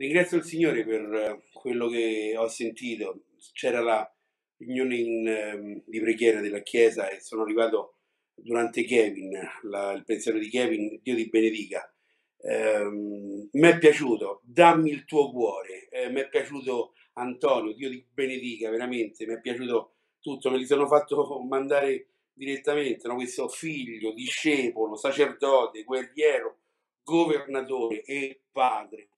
Ringrazio il Signore per eh, quello che ho sentito. C'era la riunione in, ehm, di preghiera della Chiesa e sono arrivato durante Kevin, la- il pensiero di Kevin, Dio ti benedica. Ehm, mi è piaciuto, dammi il tuo cuore. Eh, mi è piaciuto Antonio, Dio ti benedica, veramente, mi è piaciuto tutto. Me li sono fatto mandare direttamente, no? questo figlio, discepolo, sacerdote, guerriero, governatore e padre.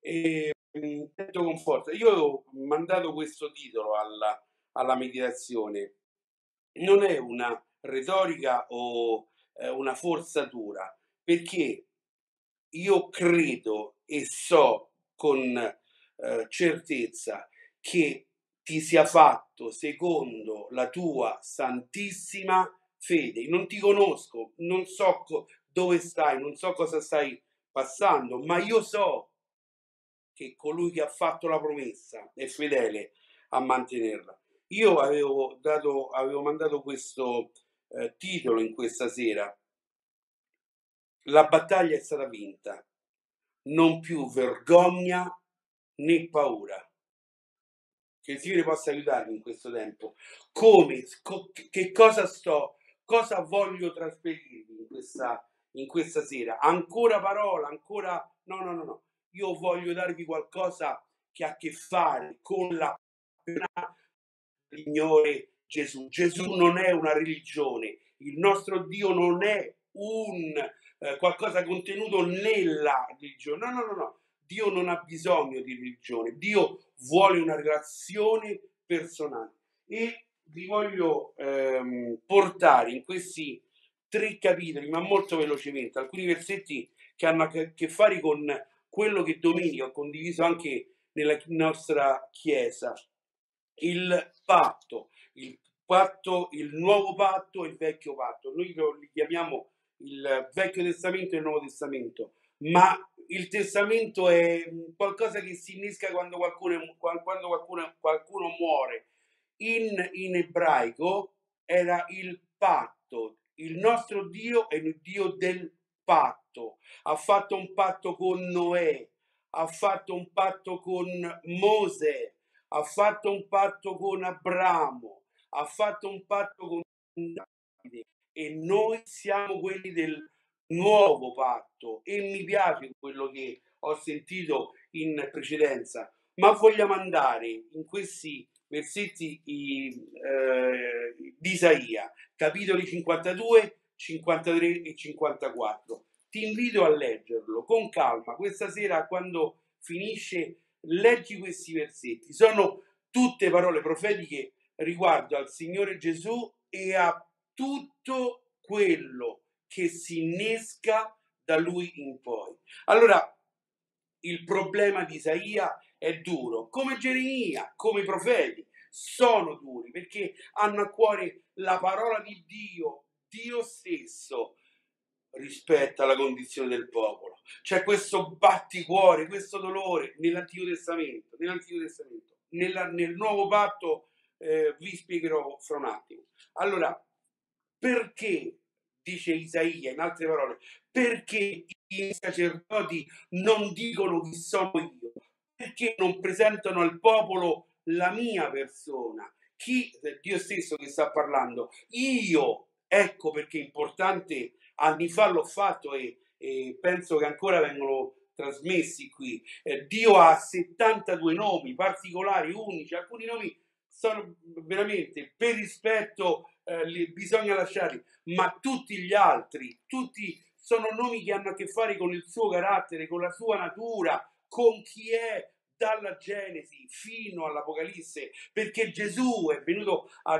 E mm, detto conforto, io ho mandato questo titolo alla, alla meditazione. Non è una retorica o eh, una forzatura, perché io credo e so con eh, certezza che ti sia fatto secondo la tua santissima fede. Non ti conosco, non so co- dove stai, non so cosa stai passando, ma io so che colui che ha fatto la promessa è fedele a mantenerla. Io avevo, dato, avevo mandato questo eh, titolo in questa sera. La battaglia è stata vinta, non più vergogna né paura. Che il Signore possa aiutarmi in questo tempo. Come, co- che cosa sto, cosa voglio trasferirvi in questa, in questa sera? Ancora parola, ancora... No, no, no, no. Io voglio darvi qualcosa che ha a che fare con la Signore Gesù. Gesù non è una religione, il nostro Dio non è un eh, qualcosa contenuto nella religione. No, no, no, no. Dio non ha bisogno di religione, Dio vuole una relazione personale. E vi voglio ehm, portare in questi tre capitoli, ma molto velocemente, alcuni versetti che hanno a che fare con quello che domenica ho condiviso anche nella nostra chiesa, il patto, il patto, il nuovo patto e il vecchio patto. Noi lo chiamiamo il Vecchio Testamento e il Nuovo Testamento, ma il testamento è qualcosa che si innesca quando qualcuno, quando qualcuno, qualcuno muore. In, in ebraico era il patto. Il nostro Dio è il Dio del patto. Ha fatto un patto con Noè, ha fatto un patto con Mosè, ha fatto un patto con Abramo, ha fatto un patto con Davide e noi siamo quelli del nuovo patto e mi piace quello che ho sentito in precedenza, ma vogliamo andare in questi versetti eh, di Isaia, capitoli 52, 53 e 54. Ti invito a leggerlo con calma. Questa sera, quando finisce, leggi questi versetti. Sono tutte parole profetiche riguardo al Signore Gesù e a tutto quello che si innesca da lui in poi. Allora, il problema di Isaia è duro, come Geremia, come i profeti, sono duri perché hanno a cuore la parola di Dio, Dio stesso rispetto alla condizione del popolo. C'è questo batticuore, questo dolore nell'Antico Testamento, nell'Antico Testamento. Nella, nel nuovo patto eh, vi spiegherò fra un attimo. Allora, perché dice Isaia, in altre parole, perché i sacerdoti non dicono chi sono io? Perché non presentano al popolo la mia persona? Chi, Dio stesso che sta parlando, io, ecco perché è importante, anni fa l'ho fatto e, e penso che ancora vengono trasmessi qui. Eh, Dio ha 72 nomi particolari, unici, alcuni nomi sono veramente per rispetto eh, li, bisogna lasciarli, ma tutti gli altri, tutti sono nomi che hanno a che fare con il suo carattere, con la sua natura, con chi è dalla Genesi fino all'Apocalisse, perché Gesù è venuto a,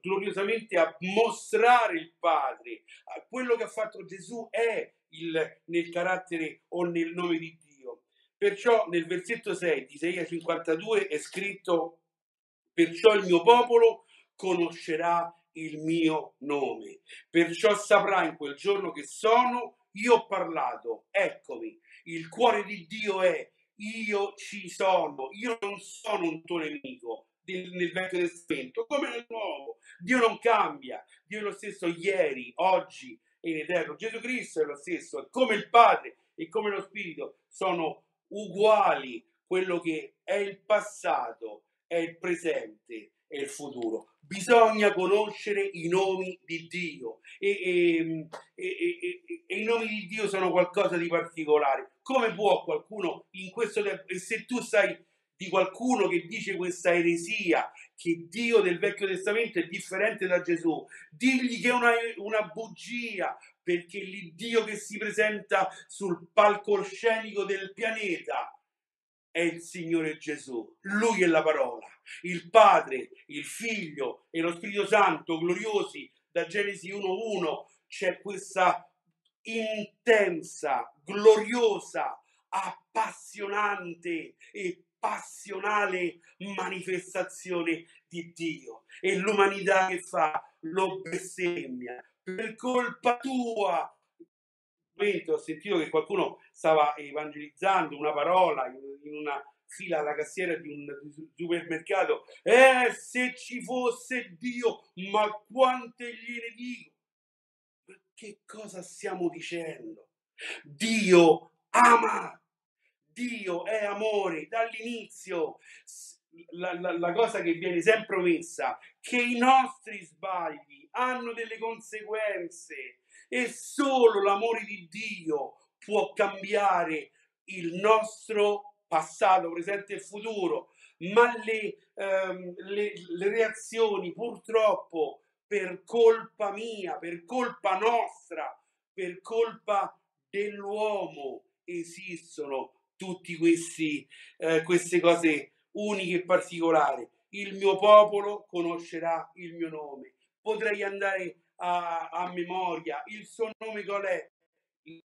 gloriosamente a mostrare il Padre. Quello che ha fatto Gesù è il, nel carattere o nel nome di Dio. Perciò nel versetto 6 di Isaia 52 è scritto, perciò il mio popolo conoscerà il mio nome. Perciò saprà in quel giorno che sono, io ho parlato, eccomi, il cuore di Dio è, io ci sono, io non sono un tuo nemico nel Vecchio Testamento, come nel Nuovo. Dio non cambia, Dio è lo stesso ieri, oggi e in eterno. Gesù Cristo è lo stesso, come il Padre e come lo Spirito sono uguali, quello che è il passato, è il presente e il futuro. Bisogna conoscere i nomi di Dio e, e, e, e, i nomi di Dio sono qualcosa di particolare. Come può qualcuno in questo tempo, se tu sai di qualcuno che dice questa eresia, che Dio del Vecchio Testamento è differente da Gesù, digli che è una, una bugia, perché l'Iddio che si presenta sul palcoscenico del pianeta è il Signore Gesù, Lui è la parola, il Padre, il Figlio e lo Spirito Santo gloriosi da Genesi 1.1 c'è questa intensa, gloriosa, appassionante e passionale manifestazione di Dio e l'umanità che fa lo bestemmia per colpa tua ho sentito che qualcuno stava evangelizzando una parola in, una fila alla cassiera di un supermercato. Eh, se ci fosse Dio, ma quante gliene dico? Che cosa stiamo dicendo? Dio ama, Dio è amore dall'inizio. La, la, la, cosa che viene sempre omessa, che i nostri sbagli hanno delle conseguenze e solo l'amore di Dio può cambiare il nostro passato, presente e futuro, ma le, ehm, le, le reazioni purtroppo per colpa mia, per colpa nostra, per colpa dell'uomo esistono tutte eh, queste cose uniche e particolari. Il mio popolo conoscerà il mio nome. Potrei andare a, a memoria, il suo nome qual è?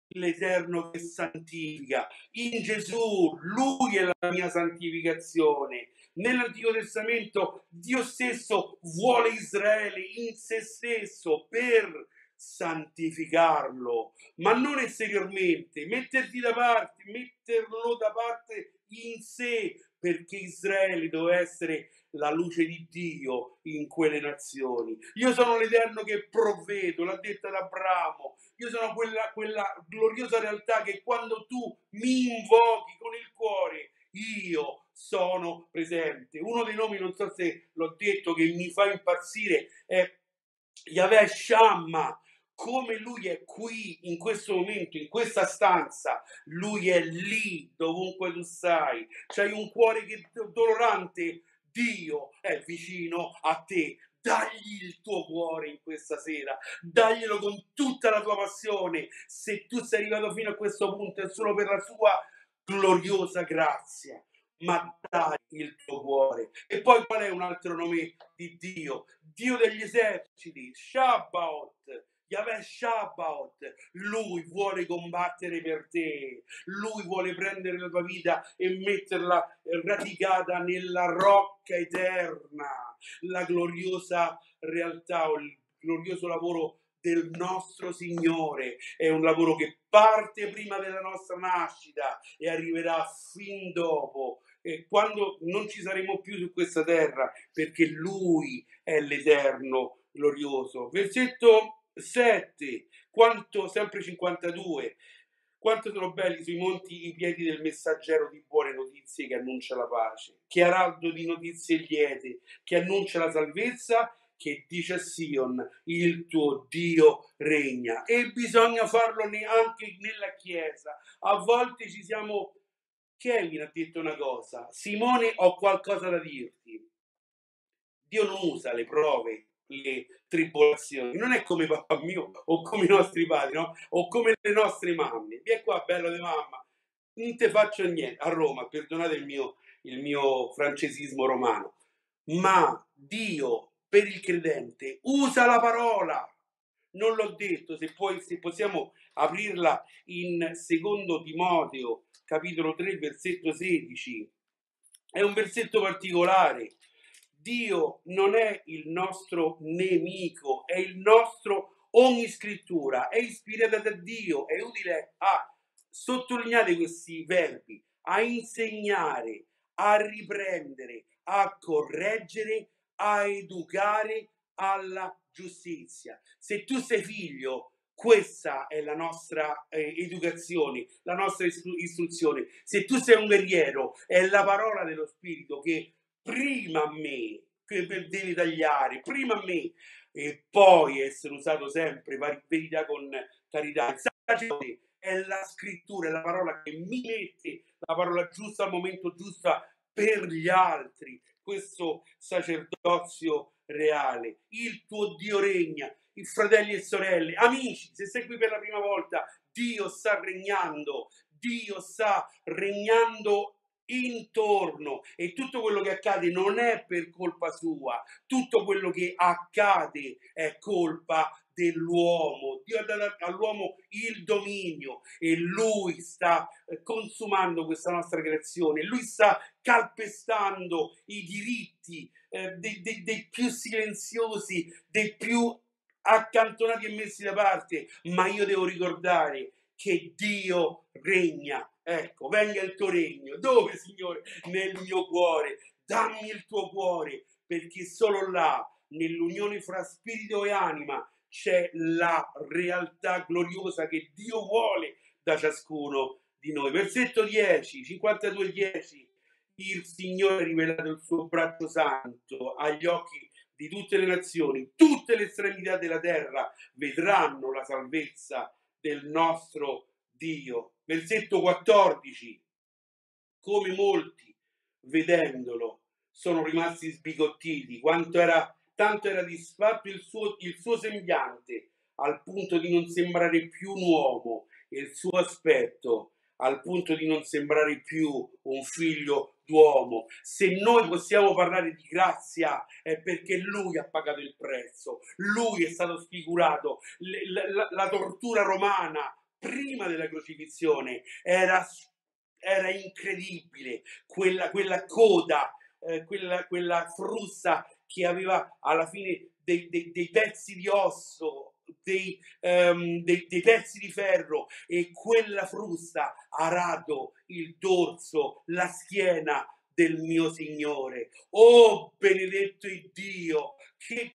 L'Eterno che santifica. In Gesù, Lui è la mia santificazione. Nell'Antico Testamento Dio stesso vuole Israele in se stesso per santificarlo, ma non esteriormente, metterti da parte, metterlo da parte in sé, perché Israele doveva essere la luce di Dio in quelle nazioni. Io sono l'Eterno che provvedo, l'ha detta ad Abramo. Io sono quella, quella gloriosa realtà che quando tu mi invochi con il cuore, io sono presente. Uno dei nomi, non so se l'ho detto, che mi fa impazzire è Yahweh Shamma, come lui è qui in questo momento, in questa stanza, lui è lì dovunque tu sai. C'hai un cuore che dolorante, Dio è vicino a te. Dagli il tuo cuore in questa sera, daglielo con tutta la tua passione. Se tu sei arrivato fino a questo punto è solo per la sua gloriosa grazia ma dai il tuo cuore. E poi qual è un altro nome di Dio? Dio degli eserciti, Shabbat, Yahweh Shabbat, lui vuole combattere per te, lui vuole prendere la tua vita e metterla radicata nella rocca eterna, la gloriosa realtà o il glorioso lavoro del nostro Signore. È un lavoro che parte prima della nostra nascita e arriverà fin dopo, e quando non ci saremo più su questa terra, perché Lui è l'Eterno glorioso. Versetto 7, quanto, sempre 52, quanto sono belli sui monti i piedi del messaggero di buone notizie che annuncia la pace, che araldo di notizie liete, che annuncia la salvezza, che dice a Sion, il tuo Dio regna. E bisogna farlo anche nella Chiesa. A volte ci siamo... Kevin ha detto una cosa, Simone ho qualcosa da dirti. Dio non usa le prove le tribolazioni. Non è come papà mio o come i nostri padri, no? O come le nostre mamme. Vieni qua, bello di mamma. Non te faccio niente. A Roma, perdonate il mio, il mio francesismo romano. Ma Dio, per il credente, usa la parola. Non l'ho detto, se, poi, se possiamo aprirla in secondo Timoteo, capitolo 3, versetto 16. È un versetto particolare Dio non è il nostro nemico, è il nostro ogni scrittura, è ispirata da Dio, è utile a sottolineare questi verbi, a insegnare, a riprendere, a correggere, a educare alla giustizia. Se tu sei figlio, Questa è la nostra eh, educazione, la nostra istru- istruzione. Se tu sei un guerriero, è la parola dello Spirito che prima a me, che devi tagliare, prima a me, e poi essere usato sempre, verità con carità. È la scrittura, è la parola che mi mette la parola giusta al momento giusto per gli altri. Questo sacerdozio reale. Il tuo Dio regna, i fratelli e sorelle, amici, se sei qui per la prima volta, Dio sta regnando, Dio sta regnando intorno e tutto quello che accade non è per colpa sua, tutto quello che accade è colpa dell'uomo, Dio ha dato all'uomo il dominio e lui sta eh, consumando questa nostra creazione, lui sta calpestando i diritti eh, dei, dei, dei più silenziosi, dei più accantonati e messi da parte, ma io devo ricordare che Dio regna. Ecco, venga il tuo regno. Dove, Signore? Nel mio cuore. Dammi il tuo cuore, perché solo là, nell'unione fra spirito e anima, c'è la realtà gloriosa che Dio vuole da ciascuno di noi. Versetto 10, 52, 10. Il Signore ha rivelato il suo braccio santo agli occhi di tutte le nazioni, tutte le estremità della terra vedranno la salvezza del nostro Dio. Versetto 14. Come molti, vedendolo, sono rimasti sbigottiti, quanto era, tanto era disfatto il suo, il suo sembiante, al punto di non sembrare più un uomo, e il suo aspetto, al punto di non sembrare più un figlio d'uomo. Se noi possiamo parlare di grazia è perché lui ha pagato il prezzo, lui è stato sfigurato. La, la, la tortura romana prima della crocifissione era, era incredibile, quella, quella coda, eh, quella, quella frusta che aveva alla fine dei, dei, dei pezzi di osso dei, um, dei, dei, pezzi di ferro e quella frusta ha arato il dorso, la schiena del mio Signore. Oh, benedetto Dio, che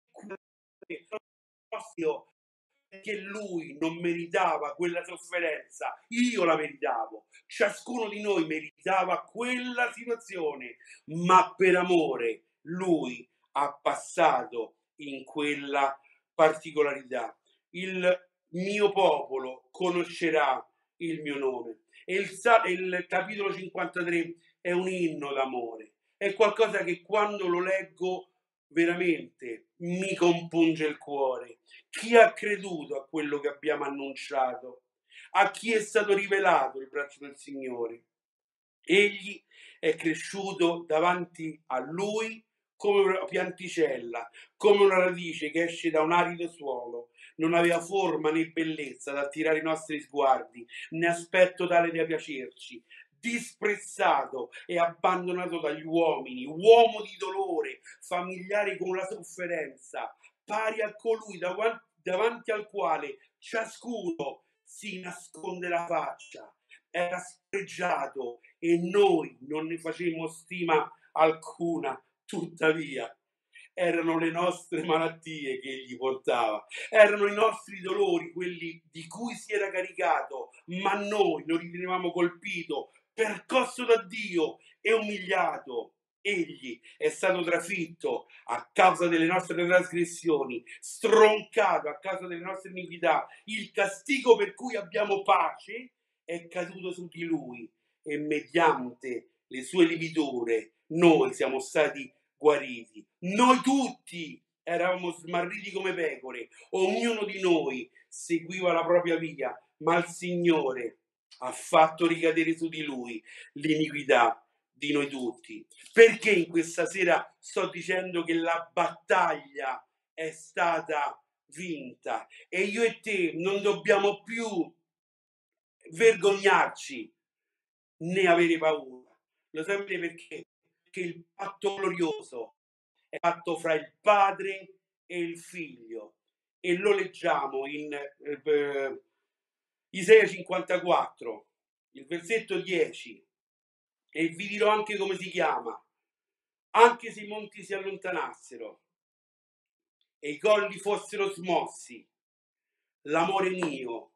che lui non meritava quella sofferenza, io la meritavo, ciascuno di noi meritava quella situazione, ma per amore lui ha passato in quella particolarità. Il mio popolo conoscerà il mio nome. E il, il capitolo 53 è un inno d'amore, è qualcosa che quando lo leggo veramente mi compunge il cuore. Chi ha creduto a quello che abbiamo annunciato? A chi è stato rivelato il braccio del Signore? Egli è cresciuto davanti a lui come una pianticella, come una radice che esce da un arido suolo. Non aveva forma né bellezza da attirare i nostri sguardi, né aspetto tale da piacerci. Disprezzato e abbandonato dagli uomini, uomo di dolore, familiare con la sofferenza, pari a colui davanti, al quale ciascuno si nasconde la faccia. Era spregiato e noi non ne facemmo stima alcuna Tuttavia, erano le nostre malattie che egli portava, erano i nostri dolori, quelli di cui si era caricato, ma noi lo ritenevamo colpito, percosso da Dio e umiliato. Egli è stato trafitto a causa delle nostre trasgressioni, stroncato a causa delle nostre iniquità. Il castigo per cui abbiamo pace è caduto su di lui e mediante le sue lividure noi siamo stati guariti. Noi tutti eravamo smarriti come pecore, ognuno di noi seguiva la propria via, ma il Signore ha fatto ricadere su di lui l'iniquità di noi tutti. Perché in questa sera sto dicendo che la battaglia è stata vinta e io e te non dobbiamo più vergognarci né avere paura. Lo sapete perché? che il patto glorioso è fatto fra il padre e il figlio e lo leggiamo in eh, Isaia 54, il versetto 10 e vi dirò anche come si chiama, anche se i monti si allontanassero e i colli fossero smossi, l'amore mio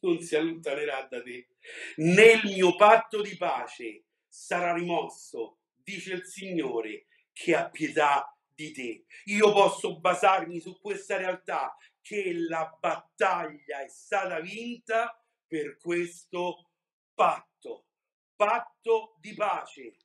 non si allontanerà da te, né il mio patto di pace sarà rimosso, dice il Signore, che ha pietà di te. Io posso basarmi su questa realtà che la battaglia è stata vinta per questo patto, patto di pace.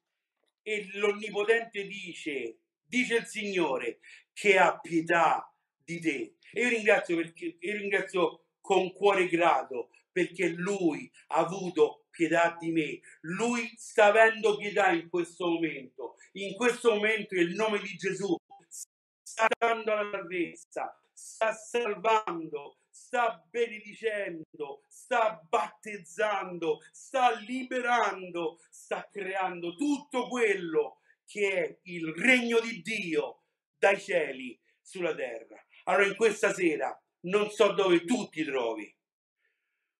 E l'Onnipotente dice, dice il Signore, che ha pietà di te. E io ringrazio, perché, io ringrazio con cuore grato perché Lui ha avuto pietà di me. Lui sta avendo pietà in questo momento. In questo momento il nome di Gesù sta dando la salvezza, sta salvando, sta benedicendo, sta battezzando, sta liberando, sta creando tutto quello che è il regno di Dio dai cieli sulla terra. Allora in questa sera non so dove tu ti trovi.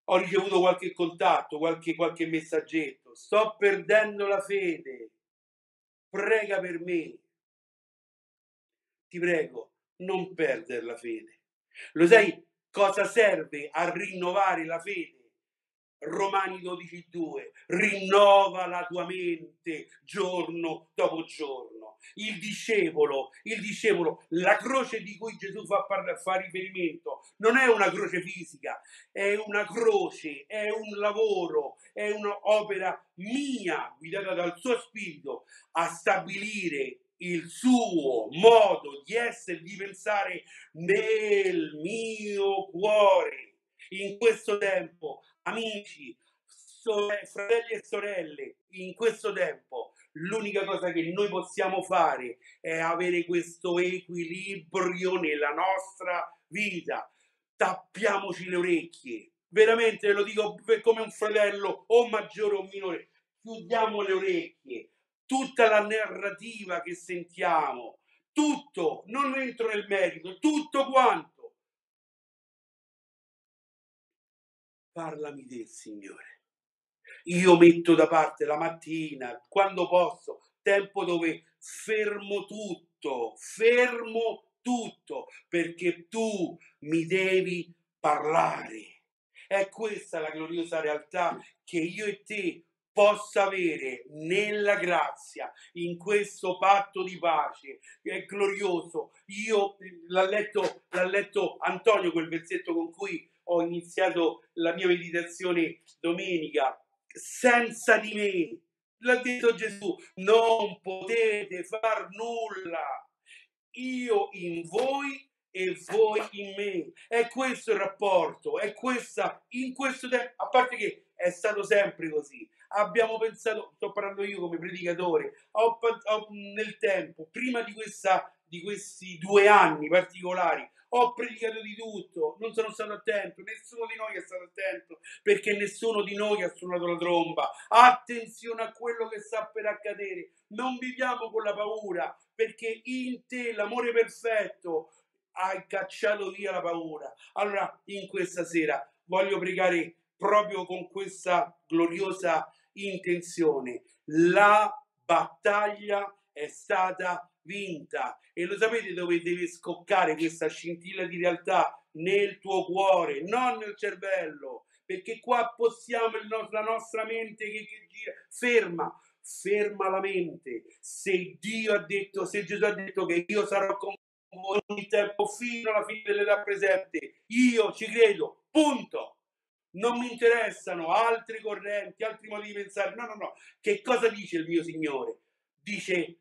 Ho ricevuto qualche contatto, qualche, qualche messaggetto. Sto perdendo la fede. Prega per me. Ti prego, non perdere la fede. Lo sai cosa serve a rinnovare la fede? Romani 12.2, rinnova la tua mente giorno dopo giorno. Il discepolo, il discepolo, la croce di cui Gesù fa, fa riferimento non è una croce fisica, è una croce, è un lavoro, è un'opera mia guidata dal suo spirito a stabilire il suo modo di essere, di pensare nel mio cuore. In questo tempo amici, fratelli e sorelle, in questo tempo l'unica cosa che noi possiamo fare è avere questo equilibrio nella nostra vita. Tappiamoci le orecchie, veramente lo dico come un fratello o maggiore o minore, chiudiamo le orecchie, tutta la narrativa che sentiamo, tutto, non entro nel merito, tutto quanto parlami del Signore. Io metto da parte la mattina, quando posso, tempo dove fermo tutto, fermo tutto, perché tu mi devi parlare. È questa la gloriosa realtà che io e te possa avere nella grazia, in questo patto di pace, è glorioso. Io l'ha letto, l'ha letto Antonio quel versetto con cui ho iniziato la mia meditazione domenica, senza di me, l'ha detto Gesù, non potete far nulla. Io in voi e voi in me. È questo il rapporto, è questa, in questo tempo, a parte che è stato sempre così. Abbiamo pensato, sto parlando io come predicatore, ho, ho, nel tempo, prima di, questa, di questi due anni particolari, ho predicato di tutto, non sono stato attento, nessuno di noi è stato attento perché nessuno di noi ha suonato la tromba. Attenzione a quello che sta per accadere, non viviamo con la paura perché in te l'amore perfetto hai cacciato via la paura. Allora, in questa sera voglio pregare proprio con questa gloriosa intenzione. La battaglia è stata vinta. E lo sapete dove deve scoccare questa scintilla di realtà? Nel tuo cuore, non nel cervello. Perché qua possiamo, no- la nostra mente che, che gira, ferma, ferma la mente. Se Dio ha detto, se Gesù ha detto che io sarò con voi ogni tempo fino alla fine dell'età presente, io ci credo, punto. Non mi interessano altre correnti, altri modi di pensare. No, no, no. Che cosa dice il mio Signore? Dice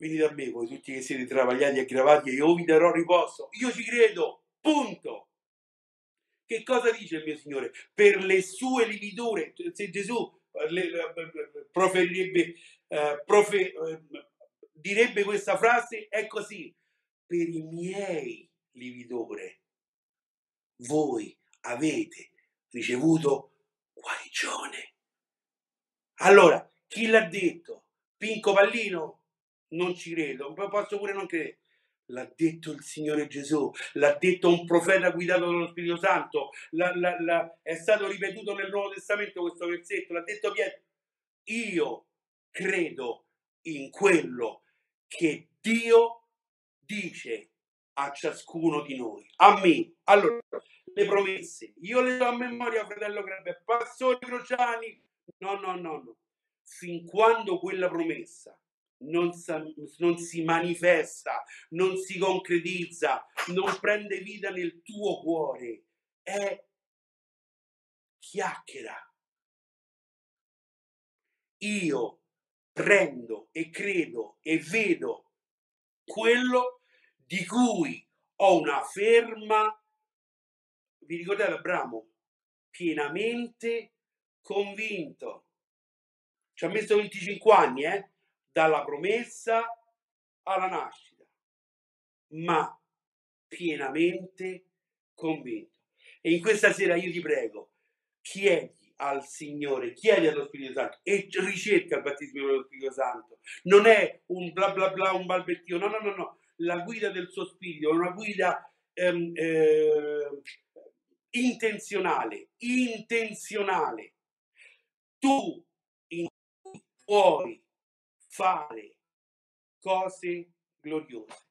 venite a me voi tutti che siete travagliati e aggravati e io vi darò riposo. Io ci credo, punto. Che cosa dice il mio Signore? Per le sue lividure, se Gesù eh, le, eh, proferirebbe, eh, profe, eh, direbbe questa frase, è così, per i miei lividure voi avete ricevuto guarigione. Allora, chi l'ha detto? Pinco Pallino? non ci credo, posso pure non credere. L'ha detto il Signore Gesù, l'ha detto un profeta guidato dallo Spirito Santo, la, la, la, è stato ripetuto nel Nuovo Testamento questo versetto, l'ha detto Pietro. Io credo in quello che Dio dice a ciascuno di noi, a me. Allora, le promesse, io le do a memoria, fratello Grebe, Pastore Crociani, no, no, no, no, fin quando quella promessa non, sa, non, si manifesta, non si concretizza, non prende vita nel tuo cuore, è chiacchiera. Io prendo e credo e vedo quello di cui ho una ferma, vi ricordate Abramo, pienamente convinto. Ci ha messo 25 anni, eh? dalla promessa alla nascita, ma pienamente convinto. E in questa sera io ti prego, chiedi al Signore, chiedi allo Spirito Santo e ricerca il battesimo dello Spirito Santo. Non è un bla bla bla, un balbettio, no, no, no, no. La guida del suo Spirito una guida ehm, eh, intenzionale, intenzionale. Tu in, puoi fare cose gloriose.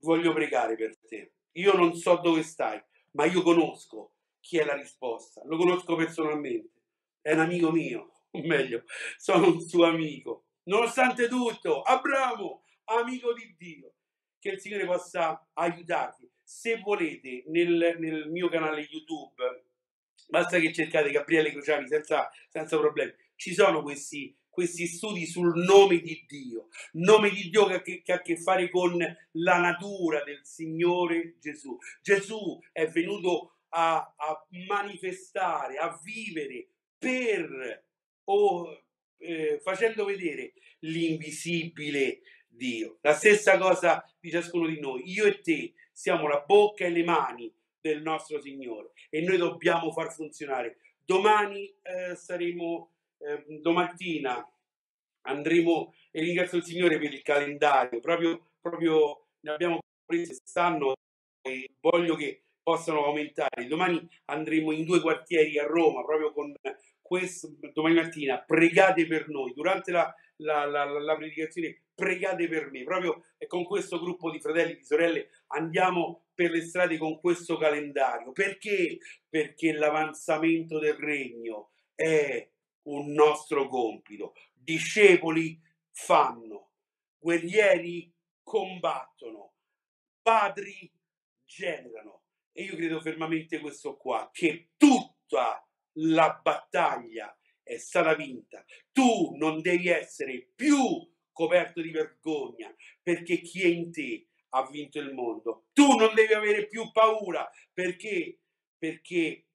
Voglio pregare per te. Io non so dove stai, ma io conosco chi è la risposta. Lo conosco personalmente. È un amico mio, o meglio, sono un suo amico. Nonostante tutto, Abramo, amico di Dio, che il Signore possa aiutarti. Se volete, nel, nel mio canale YouTube, basta che cercate Gabriele Cruciani senza, senza problemi. Ci sono questi questi studi sul nome di Dio, nome di Dio che, che, ha a che fare con la natura del Signore Gesù. Gesù è venuto a, a manifestare, a vivere per o eh, facendo vedere l'invisibile Dio. La stessa cosa di ciascuno di noi. Io e te siamo la bocca e le mani del nostro Signore e noi dobbiamo far funzionare. Domani eh, saremo eh, domattina andremo e ringrazio il Signore per il calendario, proprio, proprio ne abbiamo preso quest'anno e voglio che possano aumentare. Domani andremo in due quartieri a Roma, proprio con questo, domani mattina, pregate per noi, durante la, la, la, la predicazione pregate per me, proprio con questo gruppo di fratelli e di sorelle andiamo per le strade con questo calendario. Perché? Perché l'avanzamento del regno è un nostro compito. Discepoli fanno, guerrieri combattono, padri generano. E io credo fermamente questo qua, che tutta la battaglia è stata vinta. Tu non devi essere più coperto di vergogna, perché chi è in te ha vinto il mondo. Tu non devi avere più paura, perché? Perché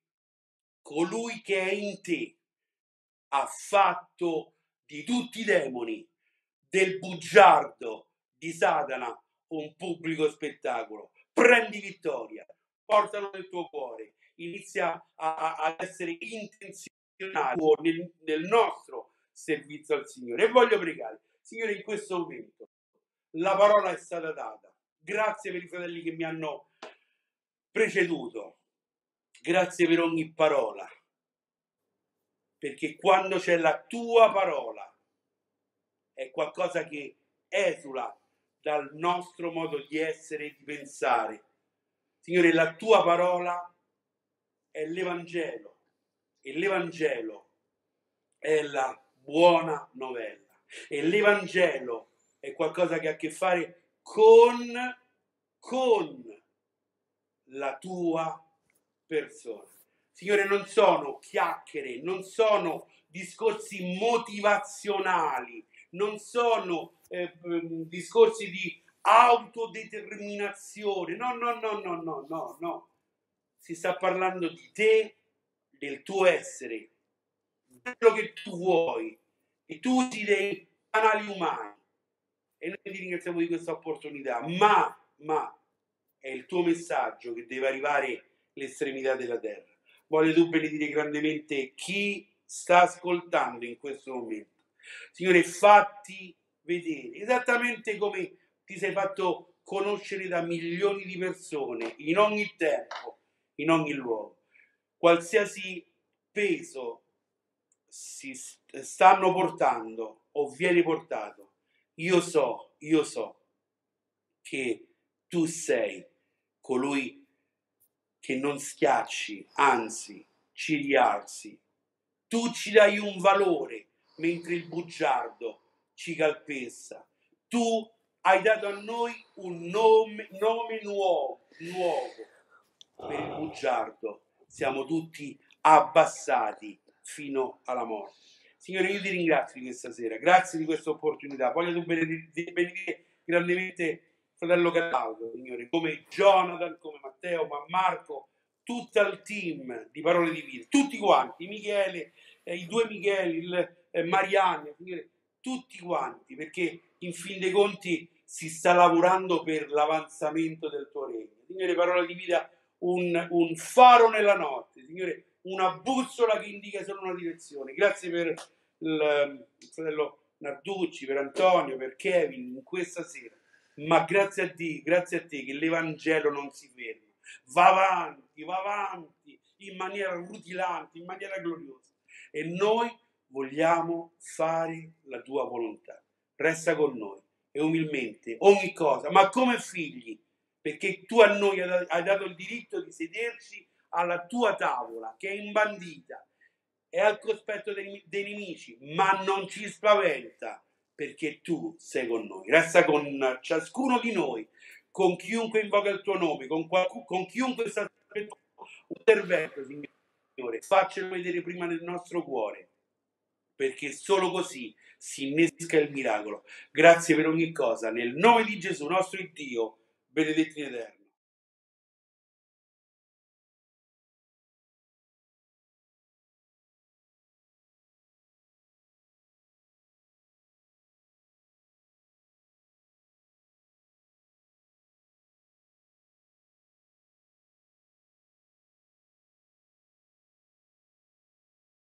colui che è in te ha fatto di tutti i demoni, del bugiardo, di Satana, un pubblico spettacolo. Prendi vittoria, portalo nel tuo cuore, inizia a, essere intenzionale nel, nel nostro servizio al Signore. E voglio pregare, Signore, in questo momento la parola è stata data. Grazie per i fratelli che mi hanno preceduto. Grazie per ogni parola perché quando c'è la tua parola è qualcosa che esula dal nostro modo di essere e di pensare. Signore, la tua parola è l'Evangelo e l'Evangelo è la buona novella e l'Evangelo è qualcosa che ha a che fare con, con la tua persona. Signore, non sono chiacchiere, non sono discorsi motivazionali, non sono eh, ehm, discorsi di autodeterminazione. No, no, no, no, no, no, no. Si sta parlando di te, del tuo essere, quello che tu vuoi. E tu usi dei canali umani. E noi ti ringraziamo di questa opportunità. Ma, ma, è il tuo messaggio che deve arrivare all'estremità della terra voglio tu benedire grandemente chi sta ascoltando in questo momento. Signore, fatti vedere, esattamente come ti sei fatto conoscere da milioni di persone, in ogni tempo, in ogni luogo. Qualsiasi peso si stanno portando o viene portato, io so, io so che Tu sei colui che non schiacci, anzi ci rialzi. Tu ci dai un valore mentre il bugiardo ci calpesta. Tu hai dato a noi un nome, nome nuovo, nuovo per il bugiardo. Siamo tutti abbassati fino alla morte. Signore, io ti ringrazio di questa sera, grazie di questa opportunità. Voglio benedire grandemente fratello Cataldo, Signore, come Jonathan, come Matteo, ma Marco, tutto il team di Parole di Vita, tutti quanti, Michele, eh, i due Micheli, il, eh, Marianne, Signore, tutti quanti, perché in fin dei conti si sta lavorando per l'avanzamento del tuo regno. Signore, Parola di Vita, un, un faro nella notte, Signore, una bussola che indica solo una direzione. Grazie per il, il fratello Narducci, per Antonio, per Kevin in questa sera. Ma grazie a Dio, grazie a te che l'Evangelo non si ferma. Va avanti, va avanti in maniera rutilante, in maniera gloriosa. E noi vogliamo fare la tua volontà. Resta con noi e umilmente ogni cosa, ma come figli, perché tu a noi hai dato il diritto di sederci alla tua tavola che è imbandita, è al cospetto dei, dei nemici, ma non ci spaventa perché tu sei con noi. Resta con ciascuno di noi, con chiunque invoca il tuo nome, con, qualcuno, con chiunque sta intervento, Signore. Faccelo vedere prima nel nostro cuore, perché solo così si innesca il miracolo. Grazie per ogni cosa. Nel nome di Gesù, nostro Dio, benedetti in eterno.